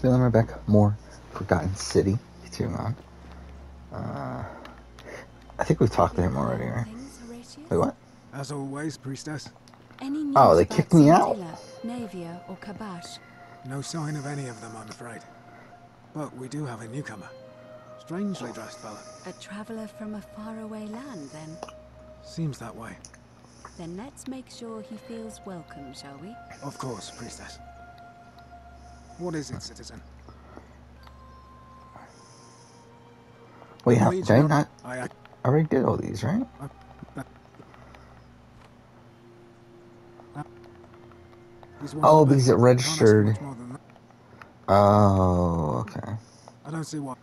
Feeling right back. More Forgotten City. Continuing on. Uh, I think we've talked to him already, right? Wait, what? As always, priestess. Any Oh, they kicked me out. Scintilla, Navia, or Kabash? No sign of any of them, I'm afraid. But we do have a newcomer. Strangely dressed fella. A traveller from a faraway land, then? Seems that way. Then let's make sure he feels welcome, shall we? Of course, priestess. What is it, citizen? Wait, how, Legion did I not? I, I, already did all these, right? Oh, because it registered. Promised much more than that. Oh, okay. I don't see why.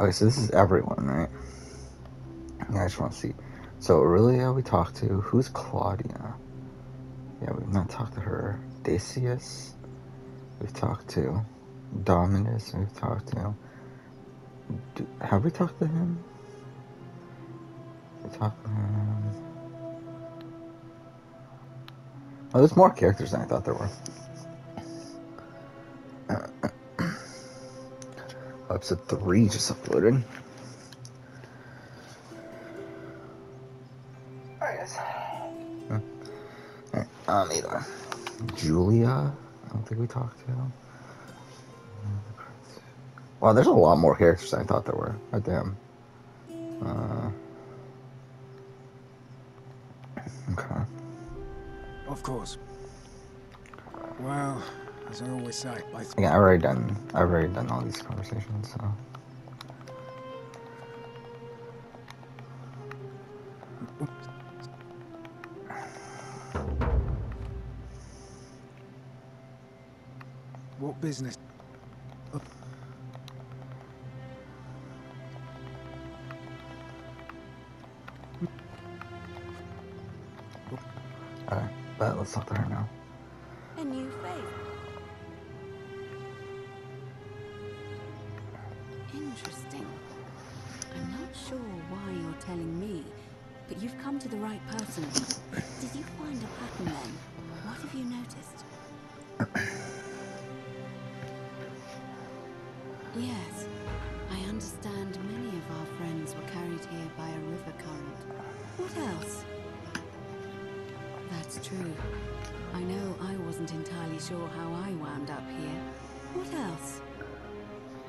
Okay, so this is everyone, right? Yeah, I just want to see. So Aurelia, we talked to. Who's Claudia? Yeah, we've not talked to her. Decius, we've talked to. Dominus, we've talked to. Do, have we talked to him? We talked to him. Oh, there's more characters than I thought there were. Episode 3 just uploaded. Alright, um. Julia, I don't think we talked to. Him. Wow, there's a lot more characters than I thought there were. God damn. Uh, okay. Of course. Well, as I always say, I. Yeah, I've already done. I've already done all these conversations. So. What business? Alright, but let's to her now.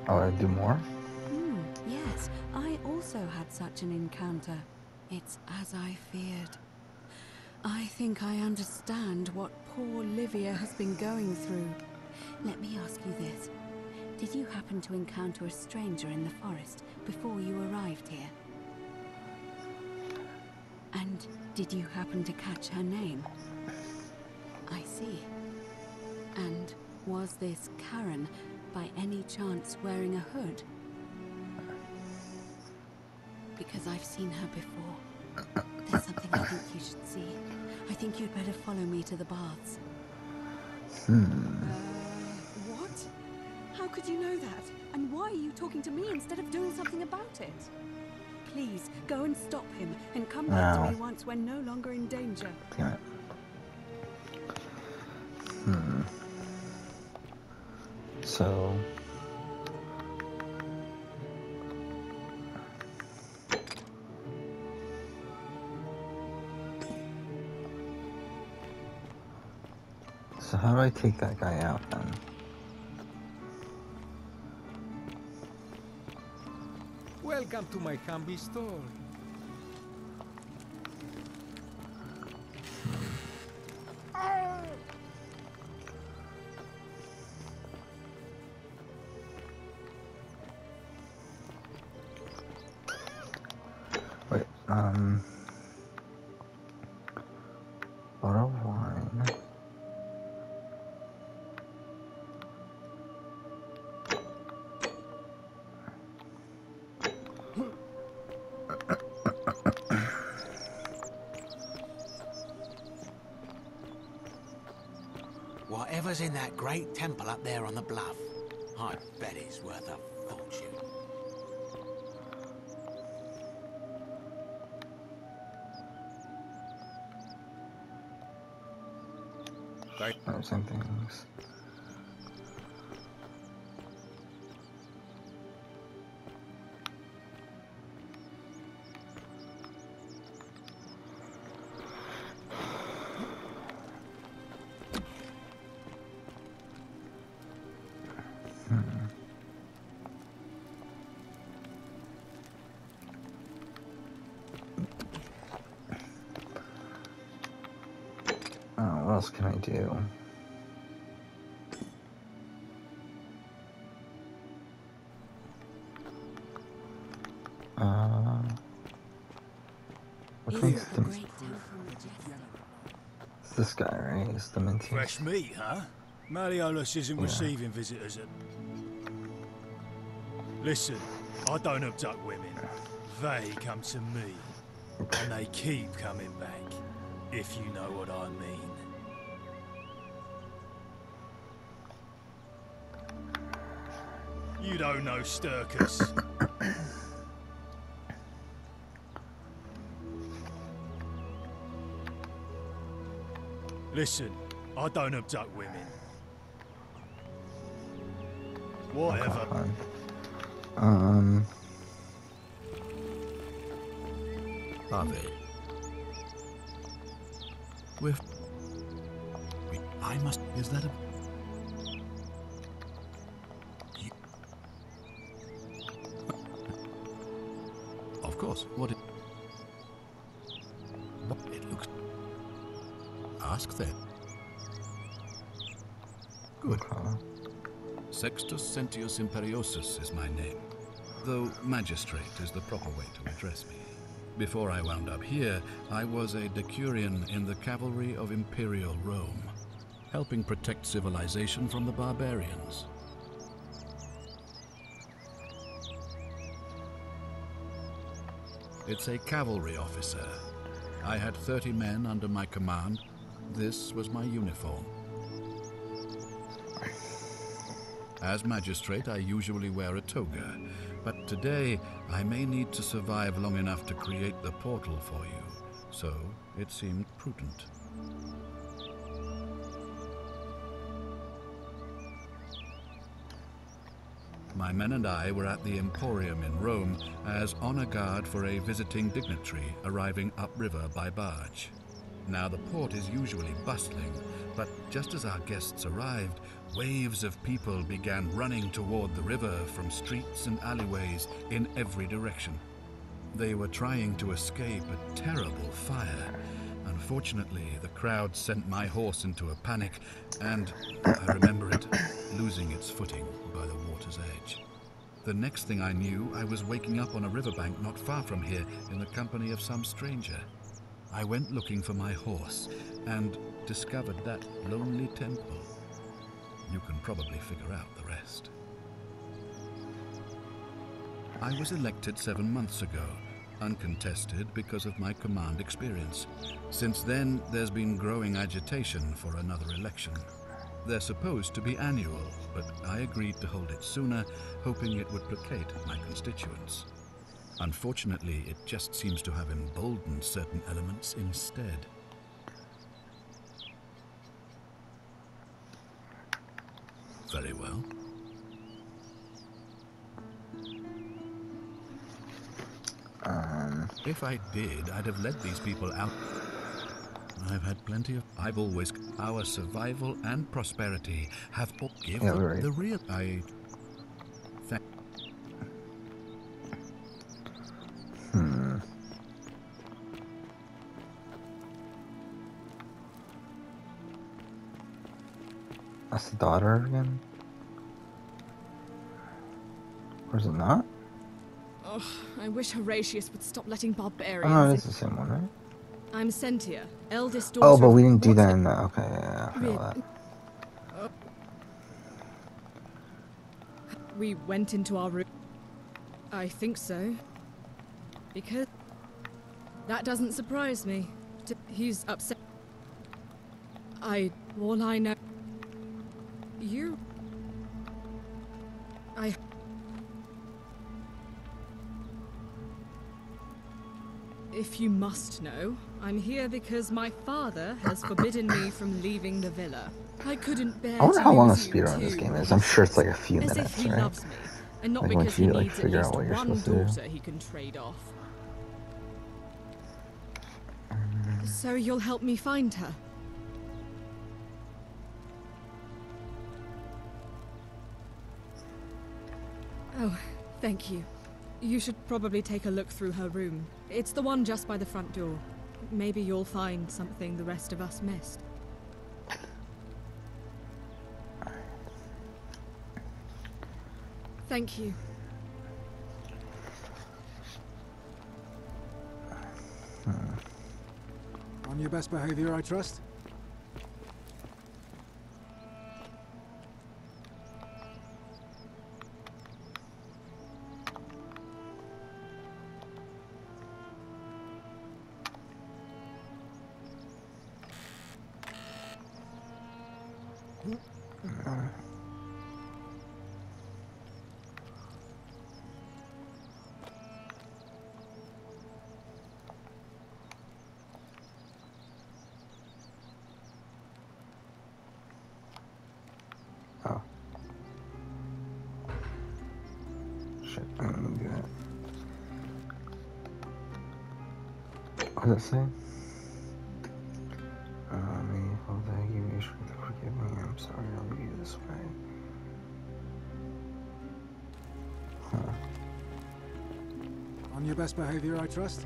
Oh, I do more. Hmm, yes, I also had such an encounter. It's as I feared. I think I understand what poor Livia has been going through. Let me ask you this. Did you happen to encounter a stranger in the forest before you arrived here? And did you happen to catch her name? I see. And was this Karen by any chance wearing a hood? Because I've seen her before. There's something I think you should see. I think you'd better follow me to the baths. Hmm. Uh, what? How could you know that? And why are you talking to me instead of doing something about it? Please, go and stop him and come back No. to me once we're no longer in danger. Damn it. So. So how do I take that guy out then? Welcome to my humble store. Whatever's in that great temple up there on the bluff, I bet it's worth a fortune. Thank Oh, same things. Do? Uh, which Isn't one's the the, great temple majestic? it's this guy, right? He's the minty. Fresh meat, huh? Malleolus isn't Yeah. receiving visitors at... Listen, I don't abduct women. They come to me. And they keep coming back. If you know what I mean. You don't know Sturkus. Listen, I don't abduct women. Whatever. Fine. Um, Harvey. We're. I must. Is that a. course. What it. What it looks. Ask then. Good. okay. Sextus Sentius Imperiosus is my name, though magistrate is the proper way to address me. Before I wound up here, I was a decurion in the cavalry of Imperial Rome, helping protect civilization from the barbarians. It's a cavalry officer. I had 30 men under my command. This was my uniform. As magistrate, I usually wear a toga, but today I may need to survive long enough to create the portal for you, so it seemed prudent. My men and I were at the Emporium in Rome as honor guard for a visiting dignitary arriving upriver by barge. Now, the port is usually bustling, but just as our guests arrived, waves of people began running toward the river from streets and alleyways in every direction. They were trying to escape a terrible fire. Unfortunately, the crowd sent my horse into a panic, and I remember it losing its footing by the water's edge. The next thing I knew, I was waking up on a riverbank not far from here in the company of some stranger. I went looking for my horse and discovered that lonely temple. You can probably figure out the rest. I was elected seven months ago, uncontested because of my command experience. Since then, there's been growing agitation for another election. They're supposed to be annual, but I agreed to hold it sooner, hoping it would placate my constituents. Unfortunately, it just seems to have emboldened certain elements instead. Very well. If I did, I'd have led these people out. I've had plenty of. I've always. Our survival and prosperity have all given Yeah, right. the real. I. Hmm. That's the daughter again? Or is it not? I wish Horatius would stop letting Oh, barbarians. Ah, no, it is the same one, right? I'm Sentia, eldest daughter. Oh, but we didn't do that in the. Okay, yeah, yeah, I feel that. We went into our room. I think so. Because that doesn't surprise me. He's upset. I. All I know. You. I. If you must know, I'm here because my father has forbidden me from leaving the villa. I couldn't bear I wonder to how long a you speedrun this game is. I'm sure it's like a few as if minutes, he right? loves me, and not Like, because once he you, like, needs at figure out least what you're one supposed to do. daughter he can trade off. So you'll help me find her? Oh, thank you. You should probably take a look through her room. It's the one just by the front door. Maybe you'll find something the rest of us missed. Thank you. On your best behavior, I trust? That. What does it say? Uh, may hold that you wish to forgive me. I'm sorry I'll be this way. Huh. On your best behavior, I trust?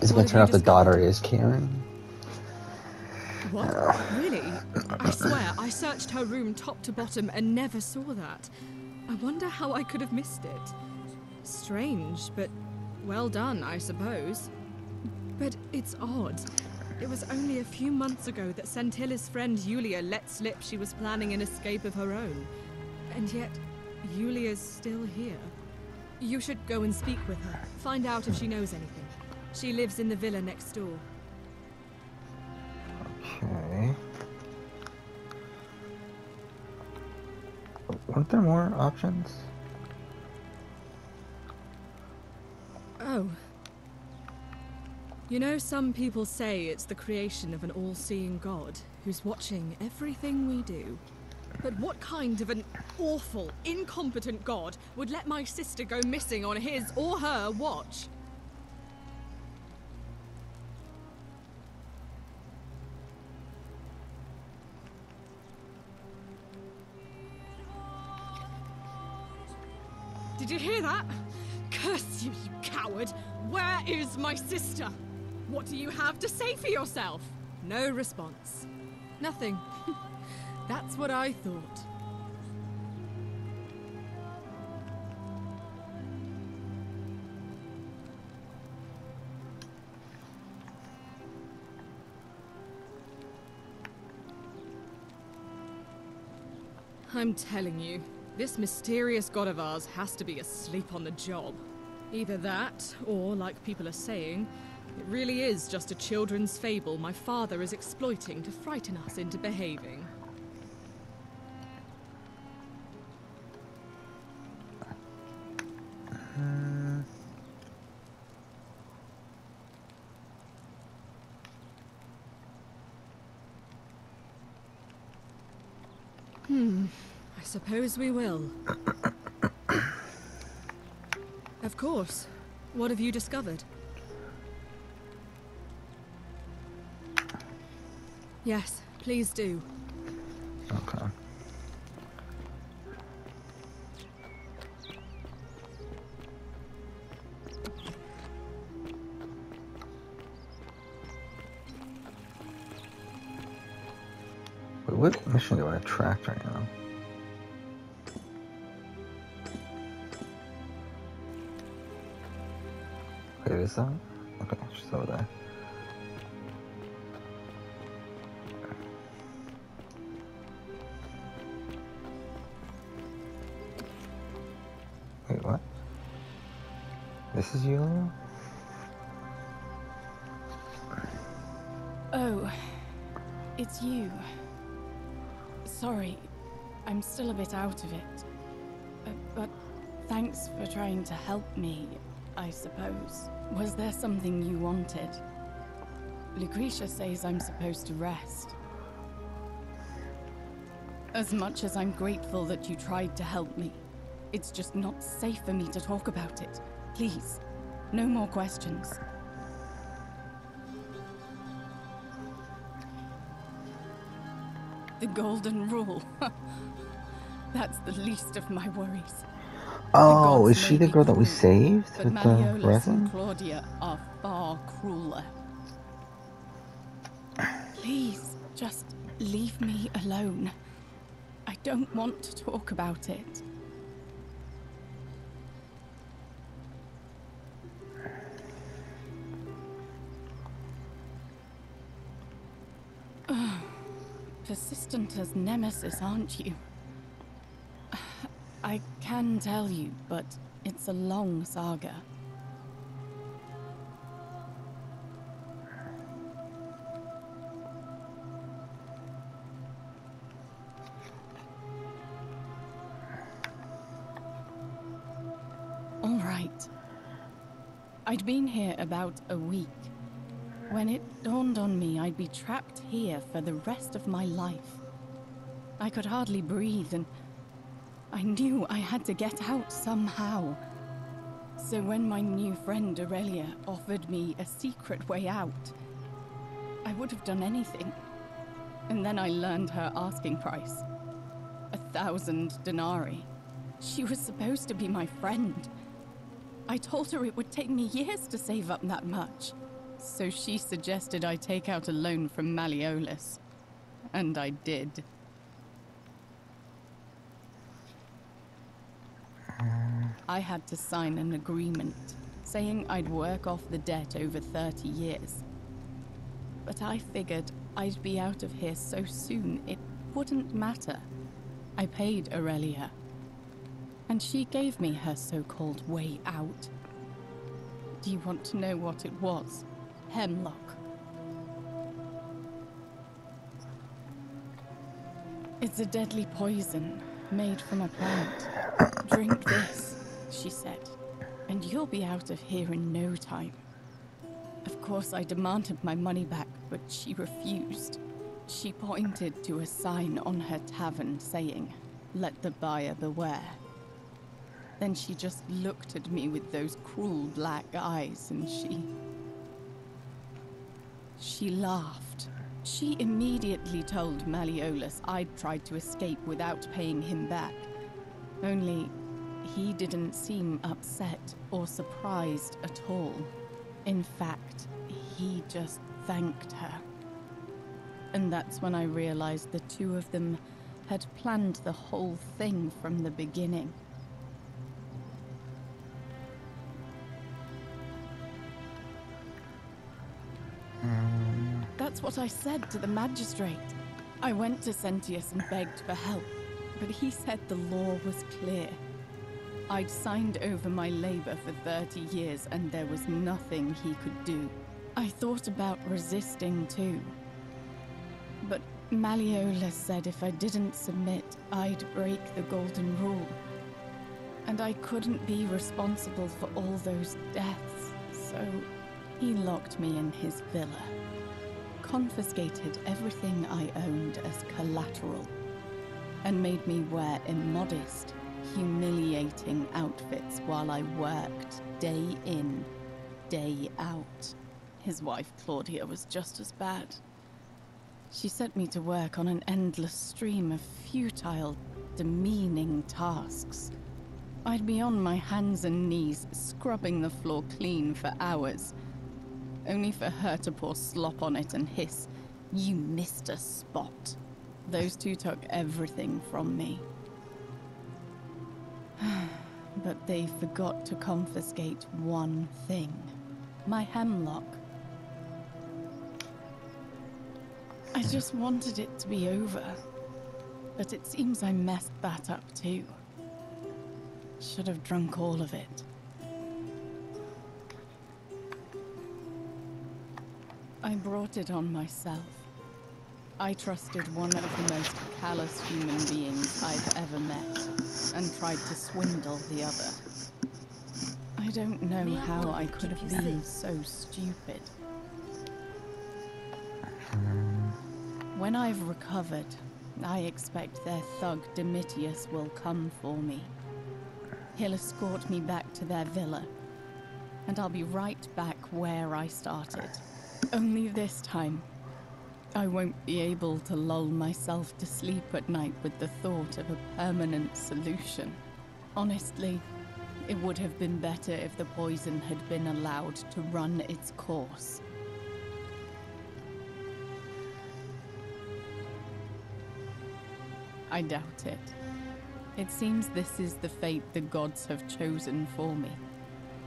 Is it gonna turn out the daughter discovered? is Karen? What? Really? I swear, I searched her room top to bottom and never saw that. I wonder how I could have missed it. Strange, but well done, I suppose. But it's odd. It was only a few months ago that Scintilla's friend Yulia let slip she was planning an escape of her own. And yet, Yulia's still here. You should go and speak with her, find out if she knows anything. She lives in the villa next door. Okay. Weren't there more options? Oh. You know, some people say it's the creation of an all seeing God who's watching everything we do. But what kind of an awful, incompetent God would let my sister go missing on his or her watch? Did you hear that? Curse you, you coward! Where is my sister? What do you have to say for yourself? No response. Nothing. That's what I thought. I'm telling you, this mysterious god of ours has to be asleep on the job. Either that, or, like people are saying, it really is just a children's fable my father is exploiting to frighten us into behaving. Hmm, I suppose we will. course. What have you discovered? Yes, please do. Okay. Wait, what mission do I attract right now? Is that? Okay, she's over there. Wait, what? This is Yulia? Oh, it's you. Sorry, I'm still a bit out of it. Uh, but thanks for trying to help me. I suppose. Was there something you wanted? Lucretia says I'm supposed to rest. As much as I'm grateful that you tried to help me, it's just not safe for me to talk about it. Please, no more questions. The golden rule. That's the least of my worries. Oh, is she the girl that we saved with the resin? and Claudia are far crueler. Please, just leave me alone. I don't want to talk about it. Persistent as Nemesis, aren't you? I can tell you, but it's a long saga. All right. I'd been here about a week when it dawned on me I'd be trapped here for the rest of my life. I could hardly breathe and I knew I had to get out somehow. So when my new friend Aurelia offered me a secret way out, I would have done anything. And then I learned her asking price. A thousand denarii. She was supposed to be my friend. I told her it would take me years to save up that much. So she suggested I take out a loan from Malleolus. And I did. I had to sign an agreement saying I'd work off the debt over 30 years. But I figured I'd be out of here so soon it wouldn't matter. I paid Aurelia. And she gave me her so called way out. Do you want to know what it was? Hemlock. It's a deadly poison made from a plant. Drink this, she said, and you'll be out of here in no time. Of course, I demanded my money back, but she refused. She pointed to a sign on her tavern saying, Let the buyer beware. Then she just looked at me with those cruel black eyes and she. She laughed. She immediately told Malleolus I'd tried to escape without paying him back. Only, he didn't seem upset or surprised at all. In fact, he just thanked her. And that's when I realized the two of them had planned the whole thing from the beginning. That's what I said to the magistrate. I went to Sentius and begged for help, but he said the law was clear. I'd signed over my labor for 30 years and there was nothing he could do. I thought about resisting too. But Malleolus said if I didn't submit, I'd break the Golden Rule. And I couldn't be responsible for all those deaths, so he locked me in his villa. Confiscated everything I owned as collateral. And made me wear immodest, humiliating outfits while I worked day in, day out. His wife, Claudia, was just as bad. She set me to work on an endless stream of futile, demeaning tasks. I'd be on my hands and knees, scrubbing the floor clean for hours, only for her to pour slop on it and hiss, You missed a spot. Those two took everything from me. but they forgot to confiscate one thing my hemlock. I just wanted it to be over. But it seems I messed that up too. Should have drunk all of it. I brought it on myself. I trusted one of the most callous human beings I've ever met, and tried to swindle the other. I don't know how I could have been so stupid. When I've recovered, I expect their thug Domitius will come for me. He'll escort me back to their villa, and I'll be right back where I started. Only this time, I won't be able to lull myself to sleep at night with the thought of a permanent solution. Honestly, it would have been better if the poison had been allowed to run its course. I doubt it. It seems this is the fate the gods have chosen for me,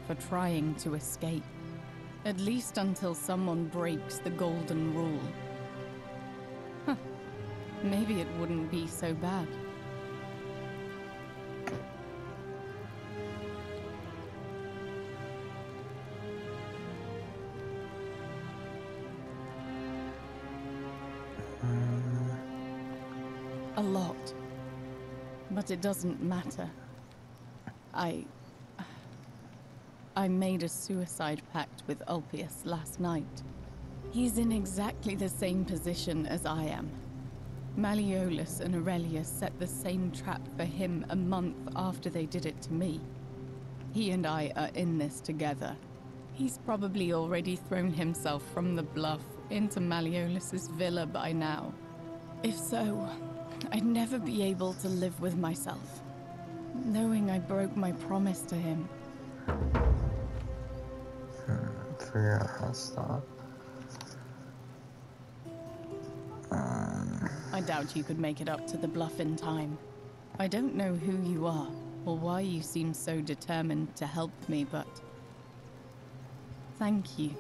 for trying to escape. At least until someone breaks the golden rule. Maybe it wouldn't be so bad. A lot. But it doesn't matter. I. I made a suicide pact with Ulpius last night. He's in exactly the same position as I am. Malleolus and Aurelius set the same trap for him a month after they did it to me. He and I are in this together. He's probably already thrown himself from the bluff into Malleolus's villa by now. If so, I'd never be able to live with myself, knowing I broke my promise to him. Hmm, figure out how to stop. I doubt you could make it up to the bluff in time. I don't know who you are, or why you seem so determined to help me, but. Thank you.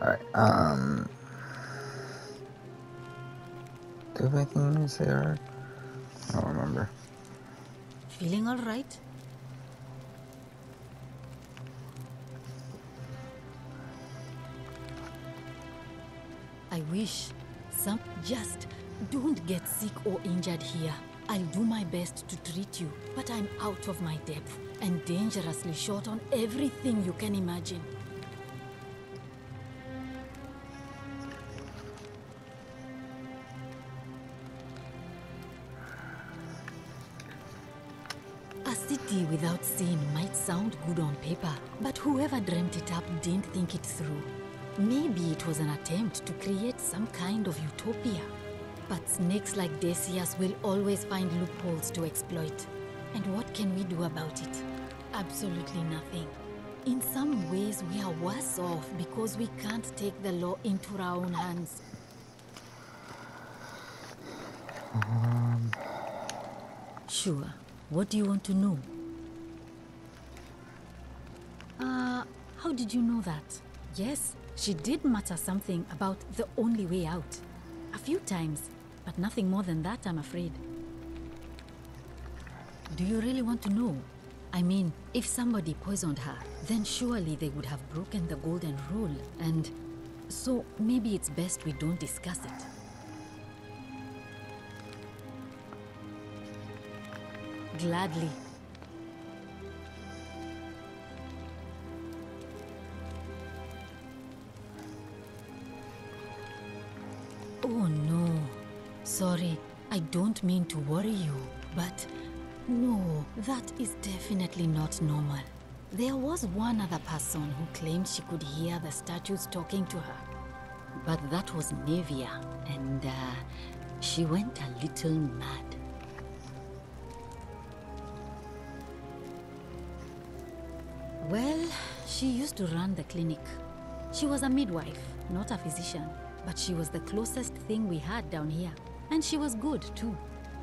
Alright, um. Do you have anything to say, Eric? I don't remember. Feeling all right? I wish some just don't get sick or injured here. I'll do my best to treat you, but I'm out of my depth and dangerously short on everything you can imagine. Without sin might sound good on paper, but whoever dreamt it up didn't think it through. Maybe it was an attempt to create some kind of utopia. But snakes like Decius will always find loopholes to exploit. And what can we do about it? Absolutely nothing. In some ways, we are worse off because we can't take the law into our own hands. Um, Sure. What do you want to know? How did you know that? Yes, she did mutter something about the only way out. A few times, but nothing more than that, I'm afraid. Do you really want to know? I mean, if somebody poisoned her, then surely they would have broken the golden rule, and so maybe it's best we don't discuss it. Gladly. Oh no. Sorry, I don't mean to worry you, but no, that is definitely not normal. There was one other person who claimed she could hear the statues talking to her. But that was Nevia, and uh, she went a little mad. Well, she used to run the clinic. She was a midwife, not a physician, but she was the closest thing we had down here. And she was good too.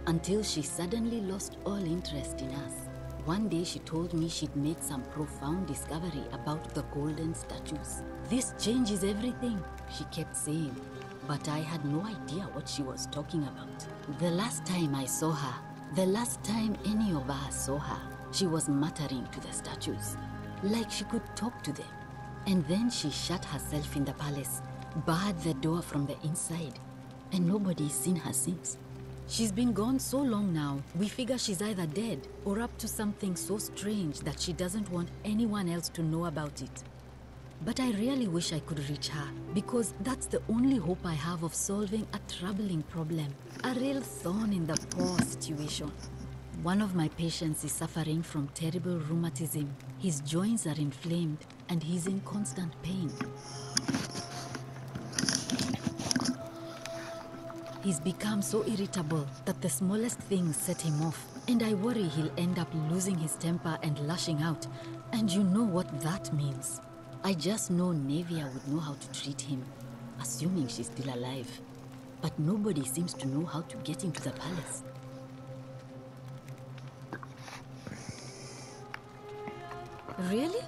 Until she suddenly lost all interest in us. One day she told me she'd made some profound discovery about the golden statues. This changes everything, she kept saying. But I had no idea what she was talking about. The last time I saw her, the last time any of us saw her, she was muttering to the statues, like she could talk to them. And then she shut herself in the palace, barred the door from the inside, and nobody's seen her since. She's been gone so long now, we figure she's either dead or up to something so strange that she doesn't want anyone else to know about it. But I really wish I could reach her, because that's the only hope I have of solving a troubling problem, a real thorn in the paw situation. One of my patients is suffering from terrible rheumatism. His joints are inflamed, and he's in constant pain. He's become so irritable that the smallest things set him off, and I worry he'll end up losing his temper and lashing out. And you know what that means. I just know Nevia would know how to treat him, assuming she's still alive. But nobody seems to know how to get into the palace. Really?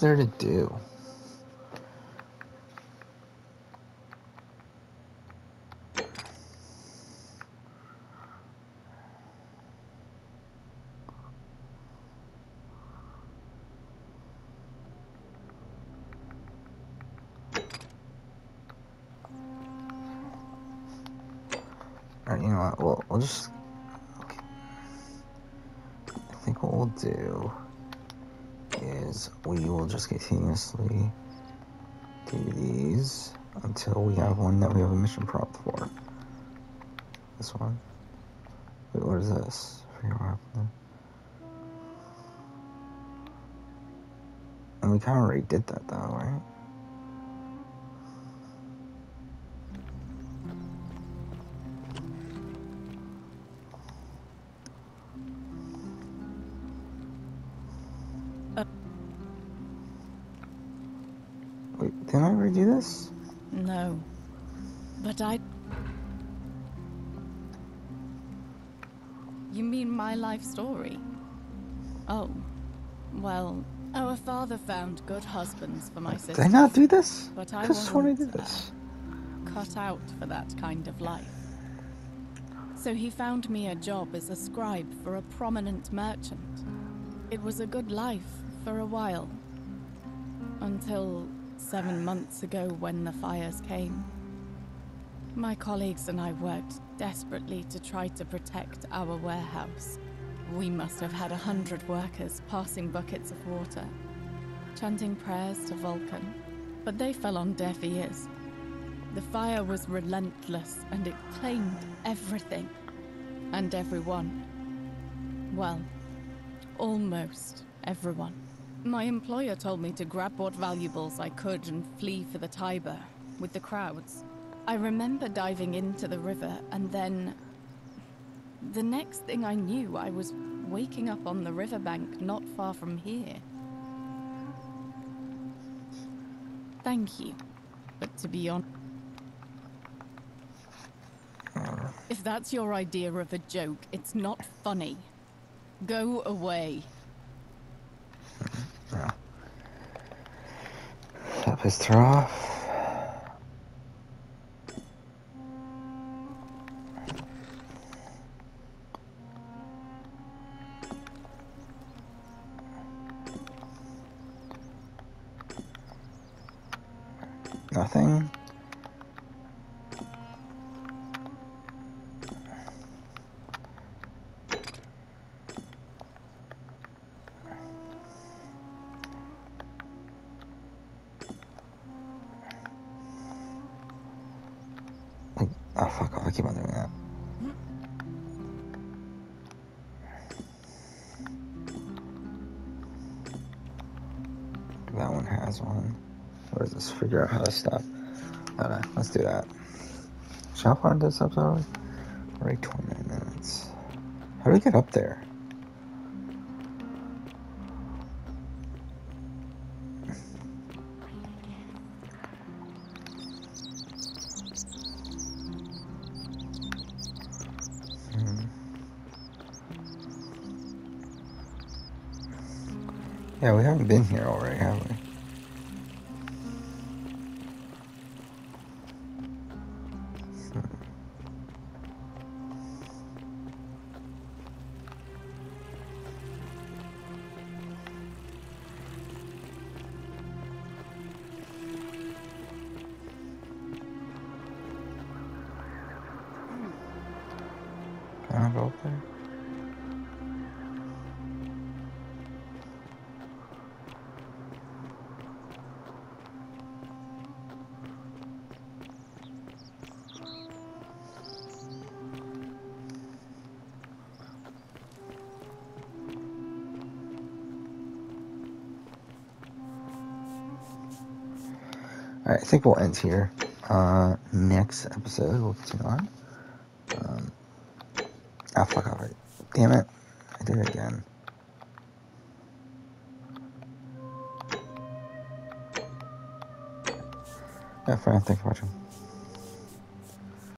There to do? Just continuously do these until we have one that we have a mission prompt for. This one. Wait, what is this? And we kind of already did that though, right? Wait, didn't I redo this? No. But I. You mean my life story? Oh. Well, our father found good husbands for my Did sister. I not do this? But I sworn I wasn't did uh, this. cut out for that kind of life. So he found me a job as a scribe for a prominent merchant. It was a good life for a while. Until seven months ago when the fires came. My colleagues and I worked desperately to try to protect our warehouse. We must have had a hundred workers passing buckets of water, chanting prayers to Vulcan, but they fell on deaf ears. The fire was relentless and it claimed everything and everyone. Well, almost everyone. My employer told me to grab what valuables I could and flee for the Tiber with the crowds. I remember diving into the river and then. The next thing I knew, I was waking up on the riverbank not far from here. Thank you. But to be honest. Hmm. If that's your idea of a joke, it's not funny. Go away. Yeah. That pissed her off. Nothing. Keep on doing that. That one has one. What is this? Figure out how to stop. Alright, let's do that. Shall I find this episode? Already 29 minutes. How do we get up there? Yeah, we haven't been mm-hmm. here already, have we? Hmm. Can I go up there? Alright, I think we'll end here. Uh, next episode, we'll continue on. Um, ah, fuck off. Damn it. I did it again. Yeah, friend, thanks for watching.